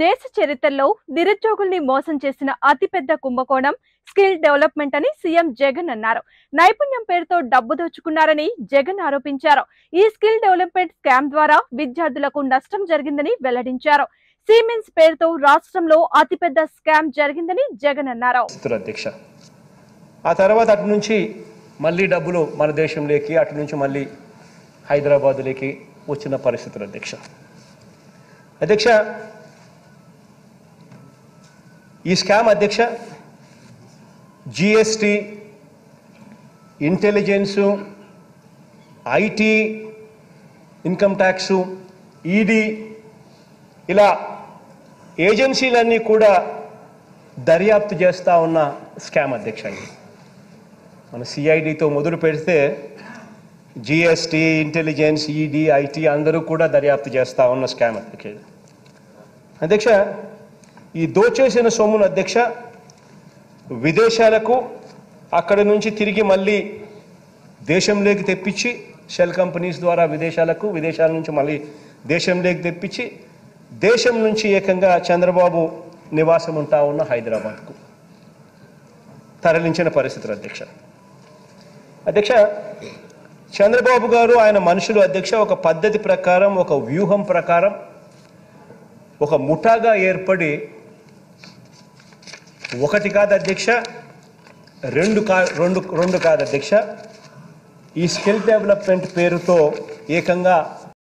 దేశ చరిత్రలో నిరుద్యోగుల్ని మోసం చేసిన అతిపెద్ద కుంభకోణం స్కిల్ డెవలప్మెంట్ అని సీఎం జగన్ అన్నారు. నైపుణ్యం పేరుతో డబ్బు దోచుకున్నారని జగన్ ఆరోపించారు. ఈ స్కిల్ డెవలప్మెంట్ స్కామ్ ద్వారా విద్యార్థులకు నష్టం జరిగిందని వెల్లడించారు. సిమెన్స్ పేరుతో రాష్ట్రంలో అతిపెద్ద స్కామ్ జరిగిందని జగన్ అన్నారు. అధ్యక్ష ఆ తర్వాత అటు నుంచి మళ్ళీ డబ్బులు మన దేశంలోకి అటు నుంచి మళ్ళీ హైదరాబాదులోకి వచ్చిన పరిస్థితులు అధ్యక్ష. అధ్యక్ష ఈ స్కామ్ అధ్యక్ష GST intelligence IT income tax ED ఇలా ఏజెన్సీలన్నీ కూడా దర్యాప్తు చేస్తూ ఉన్న స్కామ్ అధ్యక్ష ఇది మన సిఐడితో మొదలు పెడితే జిఎస్టీ ఇంటెలిజెన్స్ ఈడీ ఐటీ అందరూ కూడా దర్యాప్తు చేస్తూ ఉన్న స్కామ్ అధ్యక్ష అధ్యక్ష ఈ దోచేసిన సొమ్మును అధ్యక్ష విదేశాలకు అక్కడి నుంచి తిరిగి మళ్ళీ దేశంలోకి తెప్పించి షెల్ కంపెనీస్ ద్వారా విదేశాలకు విదేశాల నుంచి మళ్ళీ దేశంలోకి తెప్పించి దేశం నుంచి ఏకంగా చంద్రబాబు నివాసం ఉంటా ఉన్న హైదరాబాద్కు తరలించిన పరిస్థితులు అధ్యక్ష. అధ్యక్ష చంద్రబాబు గారు ఆయన మనుషులు అధ్యక్ష ఒక పద్ధతి ప్రకారం ఒక వ్యూహం ప్రకారం ఒక ముఠాగా ఏర్పడి ఒకటి కాదు అధ్యక్ష రెండు కా రెండు రెండు కాదు అధ్యక్ష. ఈ స్కిల్ డెవలప్మెంట్ పేరుతో ఏకంగా